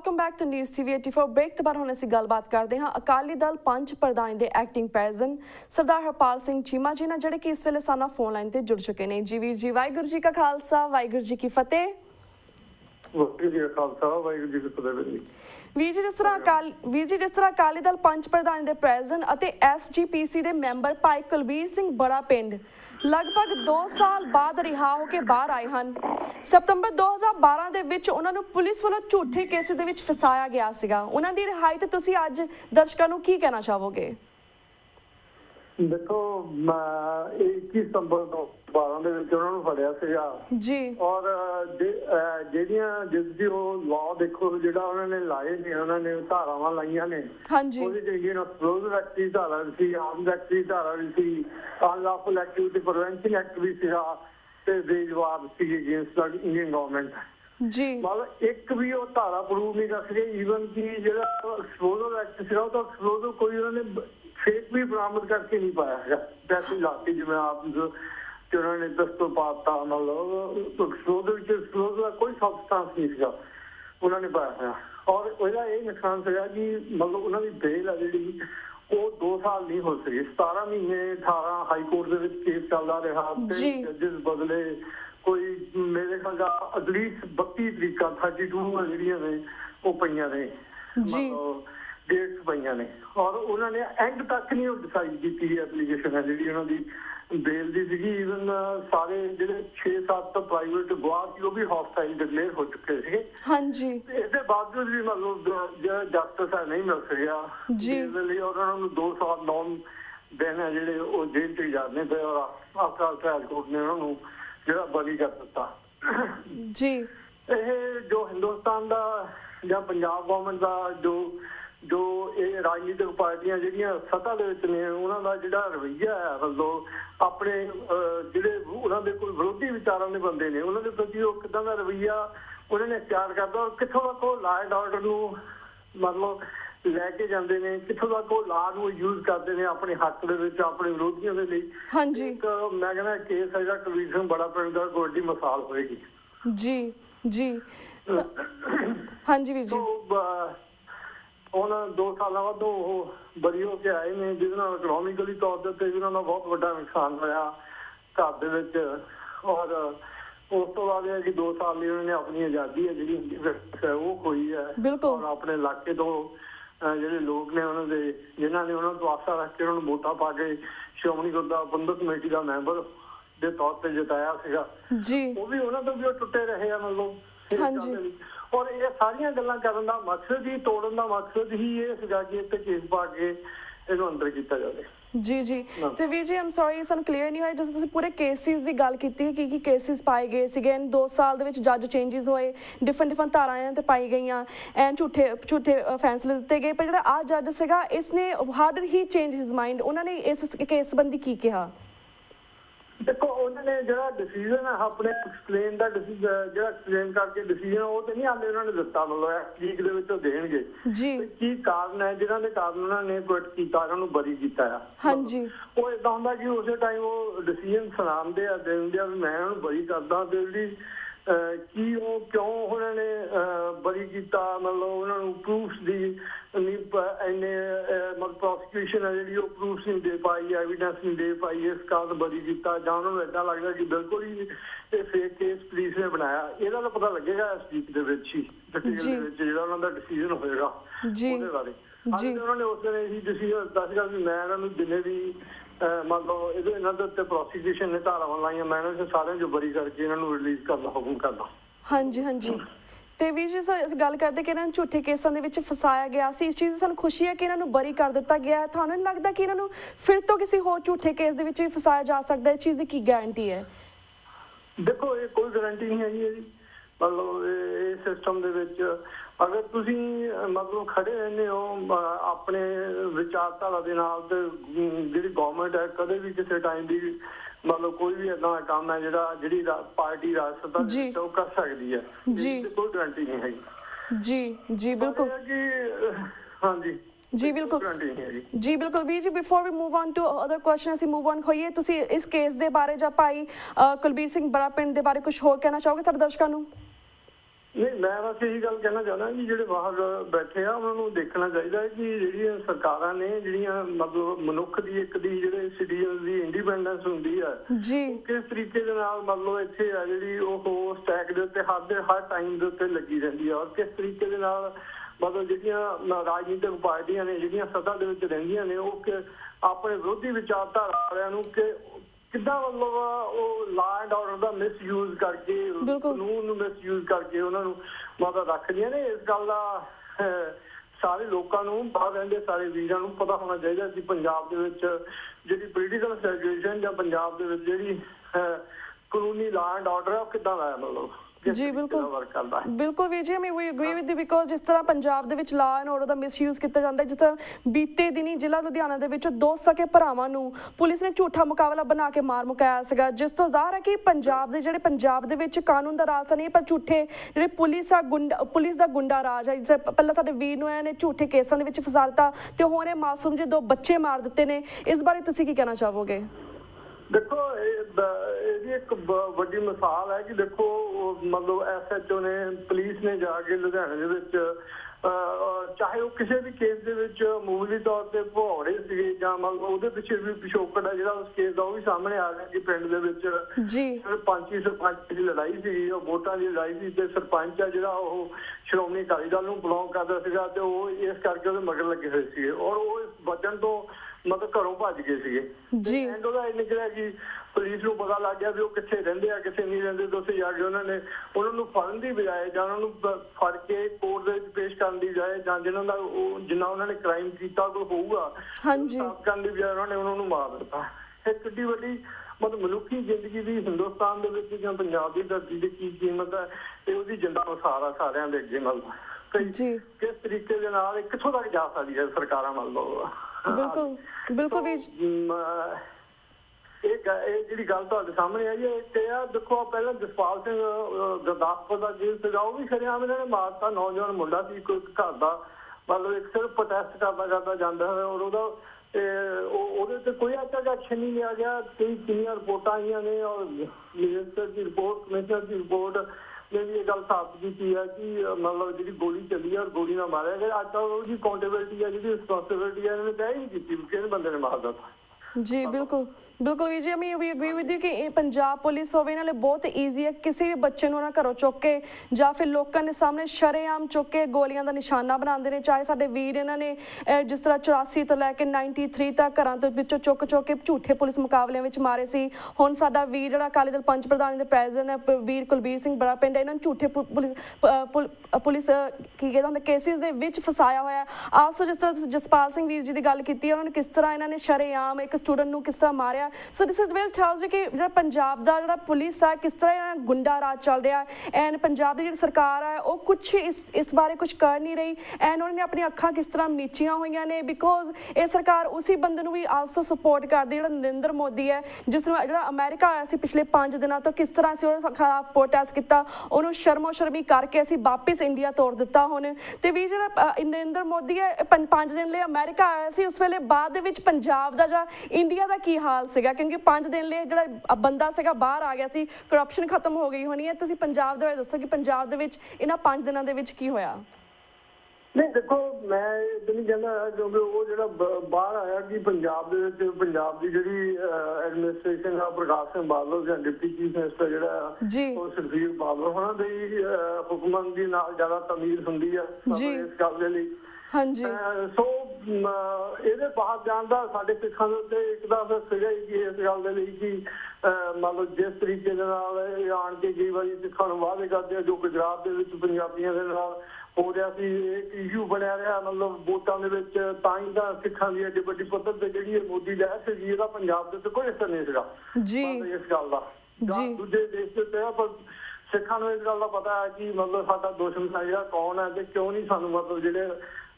Welcome back to news TV 84 break ਤੋਂ ਬਾਅਦ ਹੁਣ ਅਸੀਂ ਗੱਲਬਾਤ ਕਰਦੇ ਹਾਂ ਅਕਾਲੀ ਦਲ ਪੰਜ ਪ੍ਰਧਾਨ ਦੇ ਐਕਟਿੰਗ ਪ੍ਰੈਜ਼ੀਡੈਂਟ ਸਰਦਾਰ ਹਰਪਾਲ ਸਿੰਘ ਚੀਮਾ ਜੀ ਨਾਲ, ਜਿਹੜੇ ਕਿ ਇਸ ਵੇਲੇ ਸਾਨਾ ਫੋਨ ਲਾਈਨ ਤੇ ਜੁੜ ਚੁੱਕੇ ਨੇ। ਜੀ ਵੀਰ ਜੀ, ਵਾਹਿਗੁਰੂ ਜੀ ਕਾ ਖਾਲਸਾ, ਵਾਹਿਗੁਰੂ ਜੀ ਕੀ ਫਤਿਹ। ਵਾਹਿਗੁਰੂ ਜੀ ਕਾ ਖਾਲਸਾ ਵਾਹਿਗੁਰੂ ਜੀ ਕੀ ਫਤਿਹ ਜੀ। ਵੀਰ ਜੀ ਜਿਸ ਤਰ੍ਹਾਂ ਅਕਾਲ ਵੀਰ ਜੀ ਜਿਸ ਤਰ੍ਹਾਂ ਅਕਾਲੀ ਦਲ ਪੰਜ ਪ੍ਰਧਾਨ ਦੇ ਪ੍ਰੈਜ਼ੀਡੈਂਟ ਅਤੇ ਐਸਜੀਪੀਸੀ ਦੇ ਮੈਂਬਰ ਭਾਈ ਕੁਲਬੀਰ ਸਿੰਘ ਬੜਾ ਪਿੰਡ ਲਗਭਗ 2 ਸਾਲ ਬਾਅਦ ਰਿਹਾ ਹੋ ਕੇ ਬਾਹਰ ਆਏ ਹਨ। ਸਤੰਬਰ 2012 ਦੇ ਵਿੱਚ ਉਹਨਾਂ ਨੂੰ ਪੁਲਿਸ ਵੱਲੋਂ ਝੂਠੇ ਕੇਸ ਦੇ ਵਿੱਚ ਫਸਾਇਆ ਗਿਆ ਸੀਗਾ। ਉਹਨਾਂ ਦੀ ਰਿਹਾਈ ਤੇ ਤੁਸੀਂ ਅੱਜ ਦਰਸ਼ਕਾਂ ਨੂੰ ਕੀ ਕਹਿਣਾ ਚਾਹੋਗੇ? ਦੇਖੋ ਮੈਂ ਇਹ 21 ਸਤੰਬਰ ਤੋਂ 12 ਦੇ ਵਿੱਚ ਉਹਨਾਂ ਨੂੰ ਫੜਿਆ ਸੀਗਾ। ਜੀ। ਔਰ ਜਿਹੜੀਆਂ ਜਿਸ ਦੀ ਉਹ ਲਾਅ ਦੇਖੋ ਜਿਹੜਾ ਉਹਨਾਂ ਨੇ ਲਾਏ ਨੇ ਉਹਨਾਂ ਨੇ ਧਾਰਾਵਾਂ ਲਾਈਆਂ ਨੇ ਹਾਂਜੀ। ਉਹਦੇ ਚ ਜਿਹੜਾ ਫਲੋਜ਼ ਐਕਟ ਦੀ ਧਾਰਾ ਸੀ ਆਰਮਸ ਐਕਟ ਦੀ ਧਾਰਾ ਵੀ ਸੀ ਅਨਲਾਫਲ ਐਕਟੀਵਿਟੀ ਪ੍ਰੀਵੈਂਸ਼ਨ ਐਕਟ ਵੀ ਸੀਗਾ ਤੇ ਦੇਜਵਾਰ ਸੀ ਅਗੇਂਸਟ ਦ ਇੰਡੀਅਨ ਗਵਰਨਮੈਂਟ ਜੀ। ਮਤਲਬ ਇੱਕ ਵੀ ਉਹ ਧਾਰਾ ਪ੍ਰੂਵ ਨਹੀਂ ਕਰ ਸਕੇ ਈਵਨ ਕਿ ਜਿਹੜਾ ਐਕਸਪਲੋਜ਼ਰ ਐਕਟ ਸੀਗਾ ਉਹ ਤਾਂ ਐਕਸਪਲੋਜ਼ਰ ਕੋਈ ਉਹਨਾਂ ਨੇ ਫੇਕ ਵੀ ਬਰਾਮਦ ਕਰਕੇ ਨਹੀਂ ਪਾਇਆ ਹੈਗਾ। ਪੈਸੇ ਲਾ ਕੇ ਜਿਵੇਂ ਆਪ ਜੋ ਕਿ ਉਹਨਾਂ ਨੇ ਦਸਤੋ ਪਾਤਾ ਮਤਲਬ ਐਕਸਪਲੋਜ਼ਰ ਵਿੱਚ ਐਕਸਪਲੋਜ਼ਰ ਦਾ ਕੋਈ ਸਬਸਟੈਂਸ ਨਹੀਂ ਸੀਗਾ। ਉਹਨਾਂ ਨੇ ਪਾਇਆ ਹੋਇਆ। ਔਰ ਉਹਦਾ ਇਹ ਨੁਕਸਾਨ ਸੀਗਾ ਕਿ ਮਤਲਬ ਉਹਨਾਂ ਦੀ ਬੇਲ ਆ ਜਿਹੜੀ ਉਹ 2 ਸਾਲ ਨਹੀਂ ਹੋ ਸਕੀ। 17 ਮਹੀਨੇ 18 ਹਾਈ ਕੋਰਟ ਦੇ ਵਿੱਚ ਕੇਸ ਚੱਲਦਾ ਰਿਹਾ। ਤੇ ਜੱਜਸ ਬਦਲੇ ਕੋਈ ਮੇਰੇ ਖਿਆਲ ਦਾ ਐਟਲੀਸਟ 32 ਤਰੀਕਾਂ 32 ਆ ਜਿਹੜੀਆਂ ਨੇ ਉਹ ਪਈਆਂ ਨੇ। ਜੀ। ਡੇਟਸ ਪਈਆਂ ਨੇ। ਔਰ ਉਹਨਾਂ ਨੇ ਐਂਡ ਤੱਕ ਨਹੀਂ ਉਹ ਡਿਸਾਈਡ ਕੀਤੀ ਐਪਲੀਕੇਸ਼ਨ ਹੈ ਜਿਹੜੀ ਉਹਨਾਂ ਦੀ। ਬੇਲ ਦੀ ਸੀਗੀ ਇਵਨ ਸਾਰੇ ਜਿਹੜੇ 6-7 ਪ੍ਰਾਈਵੇਟ ਗਵਾਹ ਸੀ ਉਹ ਵੀ ਹੌਸਟਾਈਲ ਡਿਕਲੇਅਰ ਹੋ ਚੁੱਕੇ ਸੀਗੇ। ਹਾਂਜੀ। ਇਹਦੇ ਬਾਵਜੂਦ ਵੀ ਮਤਲਬ ਜਿਹੜਾ ਜਸਟਿਸ ਹੈ ਨਹੀਂ ਮਿਲ ਸਕਿਆ। ਜੀ। ਇਸ ਲਈ ਉਹਨਾਂ ਨੂੰ 2 ਸਾਲ ਨੌਨ ਦਿਨ ਹੈ ਜਿਹੜੇ ਉਹ ਜੇਲ੍ਹ ਚ ਜਾਣੇ ਪਏ ਔਰ ਆਫਟਰ ਟ੍ਰਾਇਲ ਕੋਰਟ ਨੇ ਉਹਨਾਂ ਨੂੰ ਜਿਹੜਾ ਬਰੀ ਕਰ ਦਿੱਤਾ। ਜੀ। ਇਹ ਜੋ ਹਿੰਦੁਸਤਾਨ ਦਾ ਜਾਂ ਪੰਜਾਬ ਗਵਰਨਮੈਂਟ ਦਾ ਜੋ ਜੋ ਇਹ ਰਾਜਨੀਤਿਕ ਪਾਰਟੀਆਂ ਜਿਹੜੀਆਂ ਸੱਤਾ ਦੇ ਵਿੱਚ ਨੇ ਉਹਨਾਂ ਦਾ ਜਿਹੜਾ ਰਵੱਈਆ ਹੈ ਵੱਲੋਂ ਆਪਣੇ ਜਿਹੜੇ ਉਹਨਾਂ ਦੇ ਕੋਈ ਵਿਰੋਧੀ ਵਿਚਾਰਾਂ ਦੇ ਬੰਦੇ ਨੇ ਉਹਨਾਂ ਦੇ ਪ੍ਰਤੀ ਉਹ ਕਿਦਾਂ ਦਾ ਰਵੱਈਆ ਉਹਨਾਂ ਨੇ ਅਖਤਿਆਰ ਕਰਦਾ ਔਰ ਕਿੱਥੋਂ ਤੱਕ ਉਹ ਲਾਅ ਐਂਡ ਆਰਡਰ ਨੂੰ ਮਤਲਬ ਲੈ ਕੇ ਜਾਂਦੇ ਨੇ ਕਿੱਥੋਂ ਤੱਕ ਉਹ ਲਾਅ ਨੂੰ ਯੂਜ਼ ਕਰਦੇ ਨੇ ਆਪਣੇ ਹੱਕ ਦੇ ਵਿੱਚ ਆਪਣੇ ਵਿਰੋਧੀਆਂ ਦੇ ਲਈ? ਹਾਂਜੀ। ਇੱਕ ਮੈਂ ਕਹਿੰਦਾ ਕੇਸ ਹੈ ਜਿਹੜਾ ਕਬੀਰ ਸਿੰਘ ਬੜਾ ਪਿੰਡ ਦਾ ਵੱਡੀ ਮਿਸਾਲ ਹੋਏਗੀ। ਜੀ ਜੀ। ਹਾਂਜੀ ਵੀਰ ਜੀ। ਹੁਣ 2 ਸਾਲਾਂ ਬਾਅਦ ਉਹ ਬਰੀ ਹੋ ਕੇ ਆਏ ਨੇ ਜਿਹਦੇ ਨਾਲ ਇਕਨੋਮਿਕਲੀ ਤੌਰ ਦੇ ਉੱਤੇ ਵੀ ਉਹਨਾਂ ਦਾ ਬਹੁਤ ਵੱਡਾ ਨੁਕਸਾਨ ਹੋਇਆ ਘਰ ਦੇ ਵਿੱਚ। ਔਰ ਉਸ ਤੋਂ ਬਾਅਦ ਇਹ ਕਿ 2 ਸਾਲ ਲਈ ਉਹਨਾਂ ਨੇ ਆਪਣੀ ਆਜ਼ਾਦੀ ਹੈ ਜਿਹੜੀ ਉਹ ਖੋਈ ਹੈ। ਔਰ ਆਪਣੇ ਇਲਾਕੇ ਤੋਂ ਜਿਹੜੇ ਲੋਕ ਨੇ ਉਹਨਾਂ ਦੇ ਜਿਨ੍ਹਾਂ ਨੇ ਉਹਨਾਂ ਤੋਂ ਆਸਾ ਰੱਖ ਕੇ ਉਹਨਾਂ ਨੂੰ ਵੋਟਾਂ ਪਾ ਕੇ ਸ਼੍ਰੋਮਣੀ ਗੁਰਦੁਆਰਾ ਪ੍ਰਬੰਧਕ ਕਮੇਟੀ ਦਾ ਮੈਂਬਰ ਦੇ ਤੌਰ ਤੇ ਜਿਤਾਇਆ ਸੀਗਾ। ਜੀ। ਉਹ ਵੀ ਉਹਨਾਂ ਤੋਂ ਵੀ ਟੁੱਟੇ ਰਹੇ ਆ ਮਤਲਬ। ਹਾਂਜੀ। ਔਰ ਇਹ ਸਾਰੀਆਂ ਗੱਲਾਂ ਕਰਨ ਦਾ ਮਕਸਦ ਹੀ ਤੋੜਨ ਦਾ ਮਕਸਦ ਹੀ ਇਹ ਸੀਗਾ ਕਿ ਇੱਥੇ ਕੇਸ ਪਾ ਕੇ ਇਹਨੂੰ ਅੰਦਰ ਕੀਤਾ ਜਾਵੇ। ਜੀ ਜੀ। ਤੇ ਵੀਰ ਜੀ ਆਮ ਸੌਰੀ ਸਾਨੂੰ ਕਲੀਅਰ ਨਹੀਂ ਹੋਇਆ ਜਦੋਂ ਤੁਸੀਂ ਪੂਰੇ ਕੇਸਿਸ ਦੀ ਗੱਲ ਕੀਤੀ ਕਿ ਕੀ ਕੇਸਿਸ ਪਾਏ ਗਏ ਸੀਗੇ ਐਂਡ 2 ਸਾਲ ਦੇ ਵਿੱਚ ਜੱਜ ਚੇਂਜਸ ਹੋਏ ਡਿਫਰੈਂਟ ਡਿਫਰੈਂਟ ਧਾਰਾਵਾਂ ਤੇ ਪਾਈ ਗਈਆਂ ਐਂਡ ਝੂਠੇ ਝੂਠੇ ਫੈਸਲੇ ਦਿੱਤੇ ਗਏ ਪਰ ਜਿਹੜਾ ਆ ਜੱਜ ਸੀਗਾ ਇਸਨੇ how did he change his mind ਉਹਨਾਂ ਨੇ ਇਸ ਕੇਸ ਸੰਬੰਧੀ ਕੀ ਕਿਹਾ? ਦੇਖੋ ਉਹਨਾਂ ਨੇ ਜਿਹੜਾ ਡਿਸੀਜਨ ਆਪਣੇ ਐਕਸਪਲੇਨ ਦਾ ਜਿਹੜਾ ਐਕਸਪਲੇਨ ਕਰਕੇ ਡਿਸੀਜਨ ਉਹ ਤੇ ਨਹੀਂ ਆਂਦੇ ਉਹਨਾਂ ਨੇ ਦਿੱਤਾ ਮਤਲਬ ਲੀਕ ਦੇ ਵਿੱਚ ਉਹ ਦੇਣਗੇ। ਜੀ। ਕੀ ਕਾਰਨ ਹੈ ਜਿਹਨਾਂ ਦੇ ਕਾਰਨ ਉਹਨਾਂ ਨੇ ਕੁਇਟ ਕੀਤਾ ਉਹਨਾਂ ਨੂੰ ਬਰੀ ਕੀਤਾ ਆ। ਹਾਂਜੀ। ਉਹ ਇਦਾਂ ਹੁੰਦਾ ਕਿ ਉਸੇ ਟਾਈਮ ਉਹ ਡਿਸੀਜਨ ਸੁਣਾਉਂਦੇ ਆ ਦਿੰਦੇ ਆ ਵੀ ਮੈਂ ਉਹਨਾਂ ਬਰੀ ਕਰਦਾ ਤੇ ਜਿਹੜੀ ਕੀ ਉਹ ਕਿਉਂ ਉਹਨਾਂ ਨੇ ਬਰੀ ਕੀਤਾ ਮਤਲਬ ਉਹਨਾਂ ਨੂੰ ਪ੍ਰੂਫਸ ਦੀ ਨਹੀਂ ਅਹ, ਮਤਲਬ ਪ੍ਰੋਸੀਕਿਊਸ਼ਨ ਹੈ ਜਿਹੜੀ ਉਹ ਪ੍ਰੂਫਸ ਨਹੀਂ ਦੇ ਪਾਈ ਐਵੀਡੈਂਸ ਨਹੀਂ ਦੇ ਪਾਈ ਇਸ ਕਾਰਨ ਬਰੀ ਕੀਤਾ ਜਾਂ ਉਹਨਾਂ ਨੂੰ ਏਦਾਂ ਲੱਗਦਾ ਕਿ ਬਿਲਕੁਲ ਹੀ ਇਹ ਫੇਕ ਕੇਸ ਪੁਲਿਸ ਨੇ ਬਣਾਇਆ ਇਹਦਾ ਤਾਂ ਪਤਾ ਲੱਗੇਗਾ ਇਸ ਵੀਕ ਦੇ ਵਿੱਚ ਹੀ ਡਿਟੇਲ। ਦੇ ਵਿੱਚ ਜਿਹੜਾ ਉਹਨਾਂ ਦਾ ਡਿਸੀਜਨ ਹੋਏਗਾ। ਉਹਦੇ ਬਾਰੇ ਜੀ। ਉਹਨਾਂ ਨੇ ਉਸ ਦਿਨ ਇਹੀ ਡਿਸੀਜਨ ਦੱਸਿਆ ਵੀ ਮੈਂ ਇਹਨਾਂ ਨੂੰ ਜਿੰਨੇ ਵੀ ਮੰਨ ਲਓ ਇਹਦੇ ਇਹਨਾਂ ਦੇ ਉੱਤੇ ਪ੍ਰੋਸੀਕਿਊਸ਼ਨ ਨੇ ਧਾਰਾਵਾਂ ਲਾਈਆਂ ਮੈਂ ਇਹਨਾਂ ਸਾਰਿਆਂ ਨੂੰ ਬਰੀ ਕਰਕੇ ਇਹਨਾਂ ਨੂੰ ਰਿਲੀਜ਼ ਕਰਨ ਦਾ ਹੁਕਮ ਕਰਦਾ। ਹਾਂਜੀ ਹਾਂਜੀ। ਤੇ ਵੀਰ ਜੀ ਸਰ ਗੱਲ ਕਰਦੇ ਕਿ ਇਹਨਾਂ ਨੂੰ ਝੂਠੇ ਕੇਸਾਂ ਦੇ ਵਿੱਚ ਫਸਾਇਆ ਗਿਆ ਸੀ। ਇਸ ਚੀਜ਼ ਦੀ ਸਾਨੂੰ ਖੁਸ਼ੀ ਹੈ ਕਿ ਇਹਨਾਂ ਨੂੰ ਬਰੀ ਕਰ ਦਿੱਤਾ ਗਿਆ ਤੁਹਾਨੂੰ ਨਹੀਂ ਲੱਗਦਾ ਕਿ ਇਹਨਾਂ ਨੂੰ ਫਿਰ ਤੋਂ ਕਿਸੇ ਹੋਰ ਝੂਠੇ ਕੇਸ ਦੇ ਵਿੱਚ ਵੀ ਫਸਾਇਆ ਜਾ ਸਕਦਾ? ਹੈ ਇਸ ਚੀਜ਼ ਦੀ ਕੀ ਗਾਰੰਟੀ ਹੈ? ਦੇਖੋ ਇਹ ਕੋਈ ਗਾਰੰਟੀ ਨਹੀਂ ਹੈਗੀ ਇਹਦੀ। ਮਤਲਬ ਇਹ ਸਿਸਟਮ ਦੇ ਵਿੱਚ ਅਗਰ ਤੁਸੀਂ ਮਤਲਬ ਖੜੇ ਰਹਿੰਦੇ ਹੋ ਆਪਣੇ ਵਿਚਾਰਧਾਰਾ ਦੇ ਨਾਲ ਤੇ ਜਿਹੜੀ ਗਵਰਨਮੈਂਟ ਹੈ ਕਦੇ ਵੀ ਕਿਸੇ ਟਾਈਮ ਦੀ ਮਤਲਬ ਕੋਈ ਵੀ ਇਦਾਂ ਦਾ ਕੰਮ ਹੈ ਜਿਹੜਾ ਜਿਹੜੀ ਪਾਰਟੀ ਰਾਜਸਤਾ ਦੇ ਜੀ। ਵਿੱਚ ਉਹ ਕਰ ਸਕਦੀ ਹੈ। ਜੀ। ਕੋਈ ਗਾਰੰਟੀ ਨਹੀਂ ਹੈਗੀ। ਜੀ ਜੀ ਬਿਲਕੁਲ। ਹਾਂਜੀ। ਜੀ ਬਿਲਕੁਲ। ਜੀ ਬਿਲਕੁਲ। ਵੀਰ ਜੀ before we move on to other question ਅਸੀਂ ਮੂਵ ਔਨ ਹੋਈਏ। ਤੁਸੀਂ ਇਸ ਕੇਸ ਦੇ ਬਾਰੇ ਜਾਂ ਭਾਈ ਕੁਲਬੀਰ ਸਿੰਘ ਬੜਾ ਪਿੰਡ ਦੇ ਬਾਰੇ ਕੁਝ ਹੋਰ ਕਹਿਣਾ ਚਾਹੋਗੇ ਸਾਡੇ ਦਰਸ਼ਕਾਂ ਨੂੰ? ਨਹੀਂ ਮੈਂ ਬਸ ਇਹੀ ਗੱਲ ਕਹਿਣਾ ਚਾਹੁੰਦਾ ਕਿ ਜਿਹੜੇ ਬਾਹਰ ਬੈਠੇ ਆ ਉਹਨਾਂ ਨੂੰ ਦੇਖਣਾ ਚਾਹੀਦਾ ਹੈ ਕਿ ਜਿਹੜੀਆਂ ਸਰਕਾਰਾਂ ਨੇ ਜਿਹੜੀਆਂ ਮਤਲਬ ਮਨੁੱਖ ਦੀ ਇੱਕ ਦੀ ਜਿਹੜੇ ਸਿਟੀਜ਼ਨ ਦੀ ਇੰਡੀਪੈਂਡੈਂਸ ਹੁੰਦੀ ਹੈ ਜੀ। ਕਿਸ ਤਰੀਕੇ ਦੇ ਨਾਲ ਮਤਲਬ ਇੱਥੇ ਆ ਜਿਹੜੀ ਉਹ ਸਟੈਕ ਦੇ ਉੱਤੇ ਹਰ ਦੇ ਹਰ ਟਾਈਮ ਦੇ ਉੱਤੇ ਲੱਗੀ ਰਹਿੰਦੀ ਆ ਔਰ ਕਿਸ ਤਰੀਕੇ ਦੇ ਨਾਲ ਮਤਲਬ ਜਿਹੜੀਆਂ ਰਾਜਨੀਤਿਕ ਪਾਰਟੀਆਂ ਨੇ ਜਿਹੜੀਆਂ ਸੱਤਾ ਦੇ ਵਿੱਚ ਰਹਿੰਦੀਆਂ ਨੇ ਉਹ ਕਿ ਆਪਣੇ ਵਿਰੋਧੀ ਵਿਚਾਰਧਾਰਾ ਵਾਲਿਆਂ ਨੂੰ ਕਿ ਕਿੱਦਾਂ ਮਤਲਬ ਉਹ ਲਾ ਐਂਡ ਆਰਡਰ ਦਾ ਮਿਸਯੂਜ਼ ਕਰਕੇ। ਕਾਨੂੰਨ ਨੂੰ ਮਿਸਯੂਜ਼ ਕਰਕੇ ਉਹਨਾਂ ਨੂੰ ਮਤਲਬ ਰੱਖਦੀਆਂ ਨੇ ਇਸ ਗੱਲ ਦਾ ਸਾਰੇ ਲੋਕਾਂ ਨੂੰ ਬਾਹਰ ਰਹਿੰਦੇ ਸਾਰੇ ਵੀਰਾਂ ਨੂੰ ਪਤਾ ਹੋਣਾ ਚਾਹੀਦਾ ਕਿ ਪੰਜਾਬ ਦੇ ਵਿੱਚ ਜਿਹੜੀ ਪੋਲੀਟੀਕਲ ਸਿਚੁਏਸ਼ਨ ਜਾਂ ਪੰਜਾਬ ਦੇ ਵਿੱਚ ਜਿਹੜੀ ਕਾਨੂੰਨੀ ਲਾ ਐਂਡ ਆਰਡਰ ਹੈ ਉਹ ਕਿੱਦਾਂ ਦਾ ਹੈ ਮਤਲਬ ਜੀ, ਬਿਲਕੁਲ। ਬਿਲਕੁਲ ਵੀਰ ਜੀ ਮੈਂ ਵੀ ਐਗਰੀ ਵਿਦ ਯੂ ਬਿਕੋਜ਼ ਜਿਸ ਤਰ੍ਹਾਂ ਪੰਜਾਬ ਦੇ ਵਿੱਚ ਲਾਅ ਐਂਡ ਆਰਡਰ ਦਾ ਮਿਸਯੂਜ਼ ਕੀਤਾ ਜਾਂਦਾ ਹੈ ਜਿਸ ਤਰ੍ਹਾਂ ਬੀਤੇ ਦਿਨੀ ਜ਼ਿਲ੍ਹਾ ਲੁਧਿਆਣਾ ਦੇ ਵਿੱਚ ਦੋ ਸਕੇ ਭਰਾਵਾਂ ਨੂੰ ਪੁਲਿਸ ਨੇ ਝੂਠਾ ਮੁਕਾਬਲਾ ਬਣਾ ਕੇ ਮਾਰ ਮੁਕਾਇਆ ਸੀਗਾ ਜਿਸ ਤੋਂ ਜ਼ਾਹਰ ਹੈ ਕਿ ਪੰਜਾਬ ਦੇ ਜਿਹੜੇ ਪੰਜਾਬ ਦੇ ਵਿੱਚ ਕਾਨੂੰਨ ਦਾ ਰਾਜ ਨਹੀਂ ਪਰ ਝੂਠੇ ਜਿਹੜੇ ਪੁਲਿਸ ਆ ਗੁੰਡਾ ਪੁਲਿਸ ਦਾ ਗੁੰਡਾ ਰਾਜ ਹੈ ਜਿਸ ਪਹਿਲਾਂ ਸਾਡੇ ਵੀਰ ਨੂੰ ਇਹਨਾਂ ਨੇ ਝੂਠੇ ਕੇਸਾਂ ਦੇ ਵਿੱਚ ਫਸਾ ਦਿੱਤਾ ਤੇ ਹੁਣ ਇਹ ਮਾਸੂਮ ਜਿਹੇ ਦੋ ਬੱਚੇ ਮਾਰ ਦਿੱਤੇ ਨੇ ਇਸ ਬਾਰੇ ਤੁਸੀਂ ਕੀ ਕਹਿਣਾ ਚਾਹੋਗੇ? ਦੇਖੋ ਇਹ ਇਹਦੀ ਇੱਕ ਵੱਡੀ ਮਿਸਾਲ ਹੈ ਕਿ ਦੇਖੋ ਮਤਲਬ ਐਸਐਚਓ ਨੇ ਪੁਲਿਸ ਨੇ ਜਾ ਕੇ ਲੁਧਿਆਣੇ ਦੇ ਵਿੱਚ ਚਾਹੇ ਉਹ ਕਿਸੇ ਵੀ ਕੇਸ ਦੇ ਵਿੱਚ ਮਾਮੂਲੀ ਤੌਰ ਤੇ ਭੌੜੇ ਸੀਗੇ ਜਾਂ ਮਤਲਬ ਉਹਦੇ ਪਿੱਛੇ ਵੀ ਪਿਛੋਕੜ ਹੈ ਜਿਹੜਾ ਉਸ ਕੇਸ ਦਾ ਉਹ ਵੀ ਸਾਹਮਣੇ ਆ ਗਿਆ ਕਿ ਪਿੰਡ ਦੇ ਵਿੱਚ ਜੀ। ਸਰਪੰਚੀ ਸਰਪੰਚ ਦੀ ਲੜਾਈ ਸੀ ਉਹ ਵੋਟਾਂ ਦੀ ਲੜਾਈ ਸੀ ਤੇ ਸਰਪੰਚ ਆ ਜਿਹੜਾ ਉਹ ਸ਼੍ਰੋਮਣੀ ਅਕਾਲੀ ਦਲ ਨੂੰ ਬਿਲੋਂਗ ਕਰਦਾ ਸੀਗਾ ਤੇ ਉਹ ਇਸ ਕਰਕੇ ਉਹਦੇ ਮਗਰ ਲੱਗੇ ਹੋਏ ਸੀਗੇ ਔਰ ਉਹ ਇਸ ਵਜਨ ਤੋਂ ਮਤਲਬ ਘਰੋਂ ਭੱਜ ਗਏ ਸੀਗੇ ਜੀ। ਐਂਡ ਉਹਦਾ ਇਹ ਨਿਕਲਿਆ ਕਿ ਪੁਲਿਸ ਨੂੰ ਪਤਾ ਲੱਗ ਗਿਆ ਵੀ ਉਹ ਕਿੱਥੇ ਰਹਿੰਦੇ ਆ ਕਿੱਥੇ ਨਹੀਂ ਰਹਿੰਦੇ ਉੱਥੇ ਜਾ ਕੇ ਉਹਨਾਂ ਨੇ ਉਹਨਾਂ ਨੂੰ ਫੜਨ ਦੀ ਬਜਾਏ ਜਾਂ ਉਹਨਾਂ ਨੂੰ ਫੜ ਕੇ ਕੋਰਟ ਦੇ ਵਿੱਚ ਪੇਸ਼ ਕਰਨ ਦੀ ਬਜਾਏ ਜਾਂ ਜਿਨ੍ਹਾਂ ਦਾ ਉਹ ਜਿੰਨਾ ਉਹਨਾਂ ਨੇ ਕ੍ਰਾਈਮ ਕੀਤਾ ਕੋਈ ਹੋਊਗਾ ਹਾਂਜੀ। ਸਾਫ਼ ਕਰਨ ਦੀ ਬਜਾਏ ਉਹਨਾਂ ਨੇ ਉਹਨਾਂ ਨੂੰ ਮਾਰ ਦਿੱਤਾ ਇਹ ਕਿੱਡੀ ਵੱਡੀ ਮਤਲਬ ਮਨੁੱਖੀ ਜ਼ਿੰਦਗੀ ਦੀ ਹਿੰਦੁਸਤਾਨ ਦੇ ਵਿੱਚ ਜਾਂ ਪੰਜਾਬ ਦੀ ਧਰਤੀ ਤੇ ਕੀ ਕੀਮਤ ਹੈ ਇਹ ਉਹਦੀ ਜਿੰਦਾ ਆ ਸਾਰਿਆਂ ਦੇ ਅੱਗੇ ਮਤਲਬ ਜੀ। ਕਿਸ ਤਰੀਕੇ ਦੇ ਨਾਲ ਕਿੱਥੋਂ ਤੱਕ ਜਾ ਸਕਦੀ ਹੈ ਸਰਕਾਰਾਂ ਮਤਲਬ ਬਿਲਕੁਲ ਬਿਲਕੁਲ ਵੀਰ ਜੀ। ਅਮ, ਇਹ ਗ- ਇਹ ਜਿਹੜੀ ਗੱਲ ਤੁਹਾਡੇ ਸਾਹਮਣੇ ਆਈ ਹੈ ਤੇ ਆ ਦੇਖੋ ਆਹ ਪਹਿਲਾਂ ਜਸਪਾਲ ਸਿੰਘ ਗੁਰਦਾਸਪੁਰ ਦਾ ਜੇਲ੍ਹ ਸੀਗਾ ਉਹ ਵੀ ਸ਼ਰੇਆਮ ਇਹਨਾਂ ਨੇ ਮਾਰਤਾ ਨੌਜਵਾਨ ਮੁੰਡਾ ਸੀ ਕੋਈ ਘਰ ਦਾ ਮਤਲਬ ਇੱਕ ਸਿਰਫ ਪ੍ਰੋਟੈਸਟ ਕਰਦਾ ਕਰਦਾ ਜਾਂਦਾ ਹੋਇਆ ਔਰ ਉਹਦਾ ਤੇ ਕੋਈ ਅੱਜ ਐਕਸ਼ਨ ਨਹੀਂ ਲਿਆ ਗਿਆ ਕਈ ਕਿੰਨੀਆਂ ਰਿਪੋਰਟਾਂ ਆਈਆਂ ਨੇ ਔਰ ਮਿਨਿਸਟਰ ਦੀ ਰਿਪੋਰਟ ਕਮਿਸ਼ਨਰ ਦੀ ਰਿਪੋਰਟ ਨੇ ਵੀ ਇਹ ਗੱਲ ਸਾਬਤ ਕੀਤੀ ਹੈ ਕਿ ਮਤਲਬ ਜਿਹੜੀ ਗੋਲੀ ਚੱਲੀ ਹੈ ਔਰ ਗੋਲੀ ਨਾਲ ਮਾਰਿਆ ਗਿਆ। ਅੱਜ ਕੱਲ੍ਹ ਉਹਦੀ ਅਕਾਊਂਟੇਬਿਲਟੀ ਆ, ਜਿਹੜੀ ਰਿਸਪੌਂਸਿਬਿਲਟੀ ਆ, ਇਹਨੇ ਤੈਅ ਹੀ ਨਹੀਂ ਕੀਤੀ ਵੀ ਕਿਹੜੇ ਬੰਦੇ ਨੇ ਮਾਰ ਦਿੱਤਾ। ਜੀ ਬਿਲਕੁਲ। ਬਿਲਕੁਲ ਵੀਰ ਜੀ ਮੈਂ ਵੀ ਐਗਰੀ ਵਿਦ ਯੂ ਕਿ ਇਹ ਪੰਜਾਬ ਪੁਲਿਸ ਹੋਵੇ ਨਾਲੇ ਬਹੁਤ ਈਜ਼ੀ ਹੈ। ਕਿਸੇ ਵੀ ਬੱਚੇ ਨੂੰ ਉਹਨਾਂ ਘਰੋਂ ਚੁੱਕ ਕੇ ਜਾਂ ਫਿਰ ਲੋਕਾਂ ਦੇ ਸਾਹਮਣੇ ਸ਼ਰੇਆਮ ਚੁੱਕ ਕੇ ਗੋਲੀਆਂ ਦਾ ਨਿਸ਼ਾਨਾ ਬਣਾਉਂਦੇ ਨੇ। ਚਾਹੇ ਸਾਡੇ ਵੀਰ ਇਹਨਾਂ ਨੇ ਜਿਸ ਤਰ੍ਹਾਂ 84 ਤੋਂ ਲੈ ਕੇ 93 ਤੱਕ ਘਰਾਂ ਤੋਂ ਵਿੱਚੋਂ ਚੁੱਕ ਚੁੱਕ ਕੇ ਝੂਠੇ ਪੁਲਿਸ ਮੁਕਾਬਲਿਆਂ ਵਿੱਚ ਮਾਰੇ ਸੀ। ਹੁਣ ਸਾਡਾ ਵੀਰ ਜਿਹੜਾ ਅਕਾਲੀ ਦਲ ਪੰਚ ਪ੍ਰਧਾਨ ਦੇ ਪ੍ਰੈਜ਼ੀਡੈਂਟ ਹੈ ਵੀਰ ਕੁਲਬੀਰ ਸਿੰਘ ਬੜਾ ਪਿੰਡ ਇਹਨਾਂ ਨੂੰ ਝੂਠੇ ਪੁਲਿਸ ਪੁਲਿਸ ਕੀ ਕਹਿੰਦਾ ਹੁੰਦਾ ਕੇਸਿਸ ਦੇ ਵਿੱਚ ਫਸਾਇਆ ਹੋਇਆ ਆਲਸੋ ਜਿਸ ਤਰ੍ਹਾਂ ਜਸਪਾਲ ਸਿੰਘ ਵੀਰ ਜੀ ਦੀ ਗੱਲ ਕੀਤੀ ਹੈ ਉਹਨਾਂ ਨੇ ਕਿਸ ਤਰ੍ਹਾਂ ਇਹਨਾਂ ਨੇ ਸ਼ਰੇਆਮ ਇੱਕ ਸਟੂਡੈਂਟ ਨੂੰ ਕਿਸ ਤਰ੍ਹਾਂ ਮਾਰਿਆ? So this is well tells you ਕਿ ਜਿਹੜਾ ਪੰਜਾਬ ਦਾ ਜਿਹੜਾ ਪੁਲਿਸ ਹੈ ਕਿਸ ਤਰ੍ਹਾਂ ਗੁੰਡਾ ਰਾਜ ਚੱਲ ਰਿਹਾ। ਐਂਡ ਪੰਜਾਬ ਦੀ ਜਿਹੜੀ ਸਰਕਾਰ ਹੈ ਉਹ ਕੁਝ ਇਸ ਇਸ ਬਾਰੇ ਕੁਝ ਕਰ ਨਹੀਂ ਰਹੀ। ਐਂਡ ਉਹਨਾਂ ਨੇ ਆਪਣੀਆਂ ਅੱਖਾਂ ਕਿਸ ਤਰ੍ਹਾਂ ਮੀਚੀਆਂ ਹੋਈਆਂ ਨੇ ਬਿਕੋਜ਼ ਇਹ ਸਰਕਾਰ ਉਸੇ ਬੰਦੇ ਨੂੰ ਵੀ ਆਲਸੋ ਸਪੋਰਟ ਕਰਦੀ ਜਿਹੜਾ ਨਰਿੰਦਰ ਮੋਦੀ ਹੈ, ਜਿਸ ਨੂੰ ਜਿਹੜਾ ਅਮਰੀਕਾ ਆਇਆ ਸੀ ਪਿਛਲੇ 5 ਦਿਨਾਂ ਤੋਂ, ਕਿਸ ਤਰ੍ਹਾਂ ਅਸੀਂ ਉਹਦੇ ਖਿਲਾਫ ਪ੍ਰੋਟੈਸਟ ਕੀਤਾ, ਉਹਨੂੰ ਸ਼ਰਮੋ ਸ਼ਰਮੀ ਕਰਕੇ ਅਸੀਂ ਵਾਪਸ ਇੰਡੀਆ ਤੋੜ ਦਿੱਤਾ ਹੁਣ। ਤੇ ਵੀ ਜਿਹੜਾ ਨਰਿੰਦਰ ਮੋਦੀ ਹੈ 5 ਦਿਨ ਲਈ ਅਮਰੀਕਾ ਆਇਆ ਸੀ, ਉਸ ਵੇਲੇ ਬਾਅਦ ਦੇ ਵਿੱਚ ਪੰਜਾਬ ਦਾ ਜਾਂ ਇੰਡੀਆ ਦਾ ਕੀ ਹਾਲ ਸੀਗਾ? ਕਿਉਂਕਿ 5 ਦਿਨ ਲਈ ਜਿਹੜਾ ਬੰਦਾ ਸੀਗਾ ਬਾਹਰ ਆ ਗਿਆ ਸੀ ਕਰਪਸ਼ਨ ਖਤਮ ਹੋ ਗਈ ਹੋਣੀ ਹੈ। ਤੁਸੀਂ ਪੰਜਾਬ ਦੇ ਬਾਰੇ ਦੱਸੋ ਕਿ ਪੰਜਾਬ ਦੇ ਵਿੱਚ ਇਹਨਾਂ 5 ਦਿਨਾਂ ਦੇ ਵਿੱਚ ਕੀ ਹੋਇਆ? ਨਹੀਂ ਦੇਖੋ ਮੈਂ ਨਹੀਂ ਕਹਿੰਦਾ ਕਿਉਂਕਿ ਉਹ ਜਿਹੜਾ ਬਾਹਰ ਆਇਆ ਕਿ ਪੰਜਾਬ ਦੇ ਵਿੱਚ ਪੰਜਾਬ ਦੀ ਜਿਹੜੀ ਐਡਮਿਨਿਸਟ੍ਰੇਸ਼ਨ ਆ ਪ੍ਰਕਾਸ਼ ਸਿੰਘ ਬਾਦਲ ਜਾਂ ਡਿਪਟੀ ਚੀਫ ਮਿਨਿਸਟਰ ਜਿਹੜਾ। ਉਹ ਸੁਖਬੀਰ ਬਾਦਲ ਉਹਨਾਂ ਦੀ ਅਹ, ਹੁਕਮਨ ਦੀ ਨਾਲ ਜ਼ਿਆਦਾ ਤਮੀਜ਼ ਹੁੰਦੀ ਆ। ਇਸ ਗੱਲ ਦੇ ਲਈ। ਹਾਂਜੀ। ਸੋ ਇਹਦੇ ਬਾਹਰ ਜਾਣ ਦਾ ਸਾਡੇ ਸਿੱਖਾਂ ਦੇ ਉੱਤੇ ਇੱਕ ਦਾ ਅਸਰ ਸੀਗਾ ਹੀ ਕਿ ਇਸ ਗੱਲ ਦੇ ਲਈ ਕਿ ਮੰਨ ਲਓ ਜਿਸ ਤਰੀਕੇ ਦੇ ਨਾਲ ਇਹ ਆਣ ਕੇ ਕਈ ਵਾਰੀ ਸਿੱਖਾਂ ਨੂੰ ਵਾਅਦੇ ਕਰਦੇ ਆ ਜੋ ਗੁਜਰਾਤ ਦੇ ਵਿੱਚ ਪੰਜਾਬੀਆਂ ਦੇ ਨਾਲ ਹੋ ਰਿਹਾ ਸੀ ਇਹ ਇਸ਼ੂ ਬਣਿਆ ਰਿਹਾ ਮਤਲਬ ਵੋਟਾਂ ਦੇ ਵਿੱਚ ਤਾਂ ਹੀ ਤਾਂ ਸਿੱਖਾਂ ਦੀ ਐਡੀ ਵੱਡੀ ਪੱਧਰ ਤੇ ਜਿਹੜੀ ਇਹ ਮੋਦੀ ਲਹਿਰ ਸੀਗੀ ਇਹਦਾ ਪੰਜਾਬ ਦੇ ਉੱਤੇ ਕੋਈ ਅਸਰ ਨਹੀਂ ਸੀਗਾ। ਜੀ। ਇਸ ਗੱਲ ਦਾ। ਜਾਂ ਜੀ। ਦੂਜੇ ਦੇਸ਼ ਦੇ ਆ, ਪਰ ਸਿੱਖਾਂ ਨੂੰ ਇਸ ਗੱਲ ਦਾ ਪਤਾ ਹੈ ਕਿ ਮਤਲਬ ਸਾਡਾ ਦੁਸ਼ਮਣ ਜਿਹੜਾ ਕੌਣ ਹੈ ਤੇ ਕਿਉਂ ਨਹੀਂ ਸਾਨੂੰ ਮਤਲਬ ਜਿਹੜੇ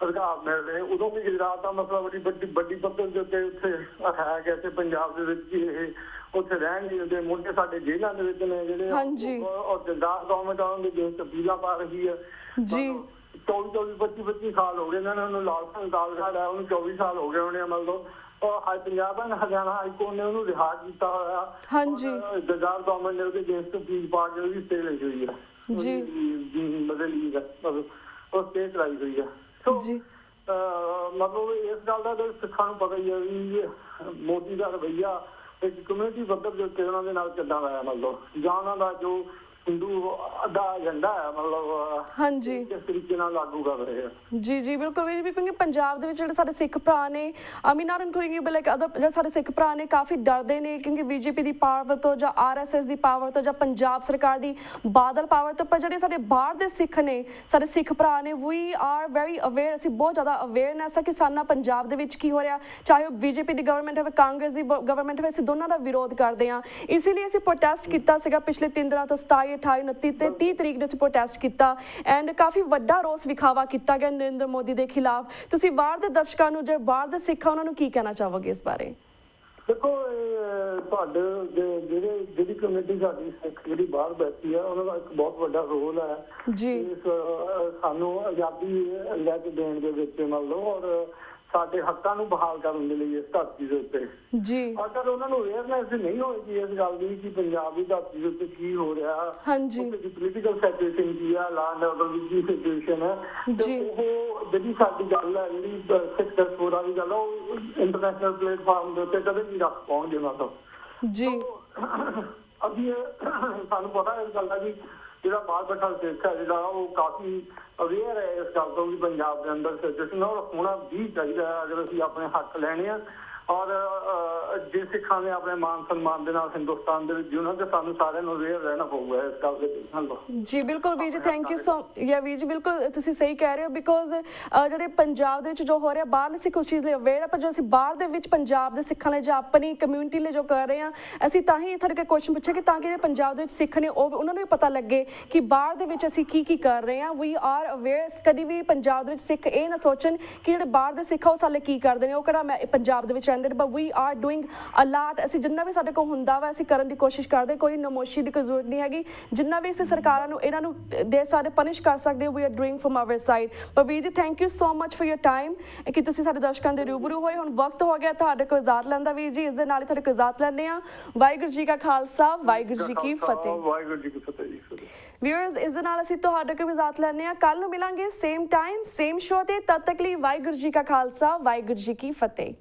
ਅਧਿਕਾਰ ਮਿਲ ਰਹੇ ਉਦੋਂ ਵੀ ਗੁਜਰਾਤ ਦਾ ਮਸਲਾ ਬੜੀ ਵੱਡੀ ਵੱਡੀ ਪੱਧਰ ਦੇ ਉੱਤੇ ਉੱਥੇ ਹੈ ਕਿ ਇੱਥੇ ਪੰਜਾਬ ਦੇ ਵਿੱਚ ਇਹ ਉੱਥੇ ਰਹਿਣ ਨਹੀਂ ਦਿੰਦੇ ਮੁੰਡੇ ਸਾਡੇ ਜੇਲ੍ਹਾਂ ਦੇ ਵਿੱਚ ਨੇ ਜਿਹੜੇ ਔਰ ਜਗਦਾਰ ਗਵਰਨਮੈਂਟ ਉਹਨਾਂ ਦੇ ਦੇਸ਼ ਤਬਦੀਲਾ ਪਾ ਰਹੀ ਹੈ ਜੀ। 24 24 25 25 ਸਾਲ ਹੋ ਗਏ ਇਹਨਾਂ ਨੇ। ਉਹਨੂੰ ਲਾਲ ਸਿੰਘ ਕਾਲਗੜ ਹੈ ਉਹਨੂੰ 24 ਸਾਲ ਹੋ ਗਏ ਉਹਨੇ ਮਤਲਬ। ਉਹ high Punjab and Haryana high court ਨੇ ਉਹਨੂੰ ਰਿਹਾ ਕੀਤਾ ਹੋਇਆ। ਹਾਂਜੀ। ਜਗਦਾਰ ਗਵਰਨਮੈਂਟ ਨੇ ਉਹਦੇ ਦੇਸ਼ ਤੋਂ ਪੀਸ ਪਾ ਕੇ ਉਹਦੀ ਸਟੇ ਲਈ ਹੋਈ ਹੈ ਜੀ। ਬਦਲੀ ਦਾ ਮਤਲਬ ਉਹ ਸਟੇਟ ਚਲਾਈ ਹੋਈ ਆ। ਸੋ ਜੀ। ਮਤਲਬ ਇਸ ਗੱਲ ਦਾ ਤਾਂ ਸਿੱਖਾਂ ਨੂੰ ਪਤਾ ਹੀ ਹੈ ਵੀ ਮੋਦੀ ਦਾ ਰਵਈਆ ਇੱਕ ਕਮਿਊਨਿਟੀ ਦੇ ਉੱਤੇ ਉਹਨਾਂ ਦੇ ਨਾਲ ਕਿੱਦਾਂ ਦਾ ਹੈ ਮਤਲਬ ਜਾਂ ਉਹਨਾਂ ਦਾ ਜੋ ਹਿੰਦੂ ਦਾ ਏਜੰਡਾ ਹੈ ਮਤਲਬ ਹਾਂਜੀ। ਕਿਸ ਤਰੀਕੇ ਨਾਲ ਲਾਗੂ ਕਰ ਰਹੇ ਆ? ਜੀ ਜੀ ਬਿਲਕੁਲ। ਵੀ ਵੀ ਕਿਉਂਕਿ ਪੰਜਾਬ ਦੇ ਵਿੱਚ ਜਿਹੜੇ ਸਾਡੇ ਸਿੱਖ ਭਰਾ ਨੇ ਇਨਕਲੂਡਿੰਗ ਯੂ ਲਾਈਕ ਅਦਰ ਜਿਹੜੇ ਸਾਡੇ ਸਿੱਖ ਭਰਾ ਨੇ ਕਾਫੀ ਡਰਦੇ ਨੇ ਕਿਉਂਕਿ ਬੀਜੇਪੀ ਦੀ ਪਾਵਰ ਤੋਂ ਜਾਂ ਆਰਐਸਐਸ ਦੀ ਪਾਵਰ ਤੋਂ ਜਾਂ ਪੰਜਾਬ ਸਰਕਾਰ ਦੀ ਬਾਦਲ ਪਾਵਰ ਤੋਂ ਪਰ ਜਿਹੜੇ ਸਾਡੇ ਬਾਹਰ ਦੇ ਸਿੱਖ ਨੇ ਸਾਡੇ ਸਿੱਖ ਭਰਾ ਨੇ ਵੀ ਆਰ ਵੈਰੀ ਅਵੇਅਰ ਅਸੀਂ ਬਹੁਤ ਜ਼ਿਆਦਾ ਅਵੇਅਰਨੈਸ ਹੈ ਕਿ ਸਾਨਾ ਪੰਜਾਬ ਦੇ ਵਿੱਚ ਕੀ ਹੋ ਰਿਹਾ। ਚਾਹੇ ਉਹ ਬੀਜੇਪੀ ਦੀ ਗਵਰਨਮੈਂਟ ਹੋਵੇ ਕਾਂਗਰਸ ਦੀ ਗਵਰਨਮੈਂਟ ਹੋਵੇ ਅਸੀਂ ਦੋਨਾਂ ਦਾ ਵਿਰੋਧ ਕਰਦੇ ਹਾਂ। ਇਸੇ ਲਈ ਅਸੀਂ ਪ੍ਰੋਟੈਸਟ ਕੀਤਾ ਸੀਗਾ ਪਿਛਲੇ 3 ਦਿਨਾਂ ਤੋਂ 27 28 29 ਤੇ 30 ਤਰੀਕ ਨੂੰ ਪ੍ਰੋਟੈਸਟ ਕੀਤਾ ਐਂਡ ਕਾਫੀ ਵੱਡਾ ਰੋਸ ਵਿਖਾਵਾ ਕੀਤਾ ਗਿਆ ਨਰਿੰਦਰ ਮੋਦੀ ਦੇ ਖਿਲਾਫ। ਤੁਸੀਂ ਬਾਹਰ ਦੇ ਦਰਸ਼ਕਾਂ ਨੂੰ ਜੇ ਬਾਹਰ ਦੇ ਸਿੱਖਾਂ ਉਹਨਾਂ ਨੂੰ ਕੀ ਕਹਿਣਾ ਚਾਹੋਗੇ ਇਸ ਬਾਰੇ? ਦੇਖੋ ਤੁਹਾਡੇ ਜਿਹੜੇ ਜਿਹੜੀ ਕਮੇਟੀ ਸਾਡੀ ਸਿੱਖ ਜਿਹੜੀ ਬਾਹਰ ਬੈਠੀ ਆ ਉਹਨਾਂ ਦਾ ਇੱਕ ਬਹੁਤ ਵੱਡਾ ਰੋਲ ਹੈ ਜੀ। ਸਾਨੂੰ ਆਜ਼ਾਦੀ ਲੈ ਕੇ ਦੇਣ ਦੇ ਵਿੱਚ ਮੰਨ ਲਓ ਔਰ ਸਾਡੇ ਹੱਕਾਂ ਨੂੰ ਬਹਾਲ ਕਰਨ ਦੇ ਲਈ ਇਸ ਧਰਤੀ ਦੇ ਉੱਤੇ। ਜੀ। ਅਗਰ ਉਹਨਾਂ ਨੂੰ ਅਵੇਅਰਨੈਸ ਨਹੀਂ ਹੋਏਗੀ ਇਸ ਗੱਲ ਦੀ ਕਿ ਪੰਜਾਬ ਦੀ ਧਰਤੀ ਦੇ ਉੱਤੇ ਕੀ ਹੋ ਰਿਹਾ ਹਾਂਜੀ। ਦੀ ਪੋਲੀਟੀਕਲ ਸਿਚੁਏਸ਼ਨ ਕੀ ਆ ਲਾ ਐਂਡ ਆਰਡਰ ਦੀ ਕੀ ਸਿਚੁਏਸ਼ਨ ਹੈ ਜੀ। ਉਹ ਜਿਹੜੀ ਸਾਡੀ ਗੱਲ ਹੈ ਜਿਹੜੀ ਸਿੱਖ ਦਸਤੂਰਾਂ ਦੀ ਗੱਲ ਉਹ ਇੰਟਰਨੈਸ਼ਨਲ ਪਲੇਟਫਾਰਮ ਦੇ ਉੱਤੇ ਕਦੇ ਨਹੀਂ ਰੱਖ ਪਾਉਣਗੇ ਤੋਂ। ਜੀ। ਅਭੀ ਸਾਨੂੰ ਪਤਾ ਇਸ ਗੱਲ ਦਾ ਵੀ ਜਿਹੜਾ ਬਾਹਰ ਬੈਠਾ ਸਿੱਖ ਹੈ ਜਿਹੜਾ ਉਹ ਕਾਫੀ ਅਵੇਅਰ ਹੈ ਇਸ ਗੱਲ ਤੋਂ ਵੀ ਪੰਜਾਬ ਦੇ ਅੰਦਰ ਸਿਚੁਏਸ਼ਨ ਔਰ ਹੋਣਾ ਵੀ ਚਾਹੀਦਾ ਹੈ, ਅਗਰ ਅਸੀਂ ਆਪਣੇ ਹੱਕ ਲੈਣੇ ਆ ਔਰ ਅਹ, ਜੇ ਸਿੱਖਾਂ ਨੇ ਆਪਣੇ ਮਾਨ ਸਨਮਾਨ ਦੇ ਨਾਲ ਹਿੰਦੁਸਤਾਨ ਦੇ ਵਿੱਚ ਜਿਉਣਾ ਤੇ ਸਾਨੂੰ ਸਾਰਿਆਂ ਨੂੰ ਅਵੇਅਰ ਰਹਿਣਾ ਪਊਗਾ ਇਸ ਗੱਲ ਦੇ ਹਲੋ। ਜੀ ਬਿਲਕੁਲ ਵੀਰ ਜੀ ਥੈਂਕ ਯੂ ਸੋ ਯਾ ਵੀਰ ਜੀ ਬਿਲਕੁਲ ਤੁਸੀਂ ਸਹੀ ਕਹਿ ਰਹੇ ਹੋ ਬਿਕੋਜ਼ ਜਿਹੜੇ ਪੰਜਾਬ ਦੇ ਵਿੱਚ ਜੋ ਹੋ ਰਿਹਾ ਬਾਹਰਲੇ ਸਿੱਖ ਉਸ ਚੀਜ਼ ਲਈ ਅਵੇਅਰ ਆ ਪਰ ਜੋ ਅਸੀਂ ਬਾਹਰ ਦੇ ਵਿੱਚ ਪੰਜਾਬ ਦੇ ਸਿੱਖਾਂ ਲਈ ਜਾਂ ਆਪਣੀ ਕਮਿਊਨਿਟੀ ਲਈ ਜੋ ਕਰ ਰਹੇ ਆ ਅਸੀਂ ਤਾਂ ਹੀ ਤੁਹਾਡੇ ਕੋਲ ਕੁਐਸਚਨ ਪੁੱਛਿਆ ਕਿ ਤਾਂ ਕਿ ਜਿਹੜੇ ਪੰਜਾਬ ਦੇ ਵਿੱਚ ਸਿੱਖ ਨੇ ਉਹ ਉਹਨਾਂ ਨੂੰ ਵੀ ਪਤਾ ਲੱਗੇ ਕਿ ਬਾਹਰ ਦੇ ਵਿੱਚ ਅਸੀਂ ਕੀ ਕੀ ਕਰ ਰਹੇ ਆ ਵੀ ਆਰ ਅਵੇਅਰ ਕਦੀ ਵੀ ਪੰਜਾਬ ਦੇ ਵਿੱਚ ਸਿੱਖ ਇਹ ਨਾ ਸੋਚਣ ਕਿ ਜਿਹੜੇ ਬਾਹਰ ਦੇ ਸਿੱਖ ਆ ਉਹ ਸਾਲੇ ਕੀ ਕਰਦੇ ਨੇ ਉਹ ਕਿਹੜਾ ਮੈਂ ਪੰਜਾਬ ਦੇ ਵਿੱਚ ਚਾਹੁੰਦੇ but we are doing a lot ਅਸੀਂ ਜਿੰਨਾ ਵੀ ਸਾਡੇ ਕੋਲ ਹੁੰਦਾ ਵਾ ਅਸੀਂ ਕਰਨ ਦੀ ਕੋਸ਼ਿਸ਼ ਕਰਦੇ ਕੋਈ ਨਮੋਸ਼ੀ ਦੀ ਜ਼ਰੂਰਤ ਨਹੀਂ ਹੈਗੀ। ਜਿੰਨਾ ਵੀ ਅਸੀਂ ਸਰਕਾਰਾਂ ਨੂੰ ਇਹਨਾਂ ਨੂੰ ਦੇ ਸਾਰੇ ਪਨਿਸ਼ ਕਰ ਸਕਦੇ we are doing from our side ਪਰ ਵੀਰ ਜੀ thank you so much for your time ਕਿ ਤੁਸੀਂ ਸਾਡੇ ਦਰਸ਼ਕਾਂ ਦੇ ਰੂਬਰੂ ਹੋਏ। ਹੁਣ ਵਕਤ ਹੋ ਗਿਆ ਤੁਹਾਡੇ ਕੋਲ ਇਜਾਜ਼ਤ ਲੈਂਦਾ ਵੀਰ ਜੀ ਇਸ ਦੇ ਨਾਲ ਹੀ ਤੁਹਾਡੇ ਕੋਲ ਇਜਾਜ਼ਤ ਲੈਣੇ ਆ ਵਾਹਿਗੁਰੂ ਜੀ ਕਾ ਖਾਲਸਾ ਵਾਹਿਗੁਰੂ ਜੀ ਕੀ ਫਤਿਹ। ਵਾਹਿਗੁਰੂ ਜੀ ਕੀ ਫਤਿਹ ਜੀ ਇਸ ਦੇ ਅਸੀਂ ਤੁਹਾਡੇ ਕੋਲ ਇਜਾਜ਼ਤ ਲੈਣੇ ਆ ਕੱਲ ਨੂੰ ਮਿਲਾਂਗੇ ਸੇਮ ਟਾਈਮ ਸੇਮ ਸ਼ੋ ਤੇ। ਤਦ ਤੱਕ ਲਈ ਵਾਹਿਗੁਰੂ ਜੀ ਕਾ ਖਾਲਸਾ ਵਾਹਿਗੁਰੂ ਜੀ ਕੀ ਫਤਿਹ।